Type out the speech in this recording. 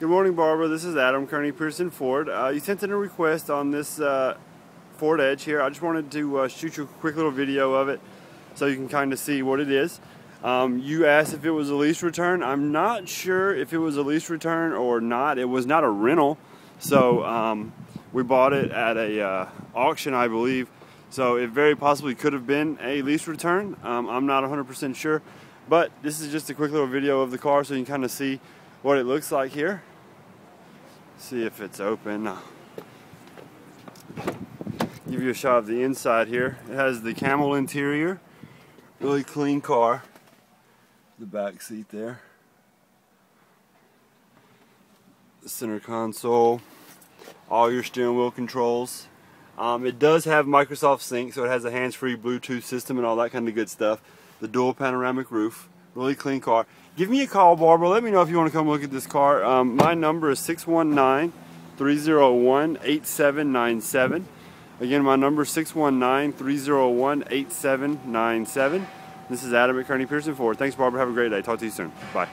Good morning, Barbara. This is Adam Kearny Mesa Ford. Uh, you sent in a request on this uh, Ford Edge here. I just wanted to uh, shoot you a quick little video of it so you can kind of see what it is. Um, you asked if it was a lease return. I'm not sure if it was a lease return or not. It was not a rental, so um, we bought it at a uh, auction, I believe. So it very possibly could have been a lease return. Um, I'm not 100% sure, but this is just a quick little video of the car so you can kind of see what it looks like here. See if it's open. Give you a shot of the inside here. It has the camel interior. Really clean car. The back seat there. The center console. All your steering wheel controls. Um, it does have Microsoft Sync, so it has a hands-free Bluetooth system and all that kind of good stuff. The dual panoramic roof. Really clean car. Give me a call, Barbara. Let me know if you want to come look at this car. Um, my number is 619-301-8797. Again, my number is 619-301-8797. This is Adam at Kearny Mesa Ford. Thanks, Barbara. Have a great day. Talk to you soon. Bye.